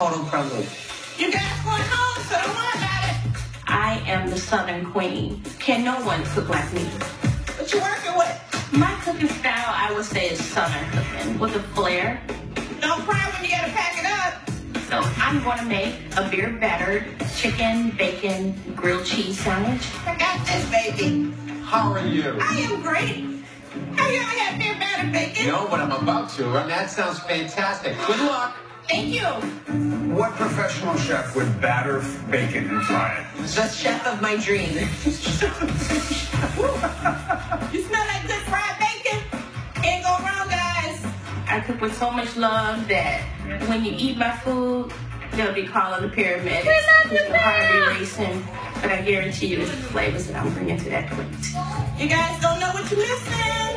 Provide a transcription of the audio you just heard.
Total crumble. You guys going home, so don't worry about it. I am the Southern Queen. Can no one cook like me? What you working with? My cooking style, I would say, is Southern cooking with a flair. Don't cry when you gotta pack it up. So I'm going to make a beer battered chicken, bacon, grilled cheese sandwich. I got this, baby. How are you? I am great. Have you ever had beer battered bacon? No, but I'm about to, and that sounds fantastic. Good luck. Thank you. What professional chef would batter bacon and fry it? The chef of my dreams. you smell that good fried bacon? Can't go wrong, guys. I cook with so much love that when you eat my food, they'll be calling the paramedics. The heart will be racing. But I guarantee you it's the flavors that I'm bringing to that plate. You guys don't know what you're missing.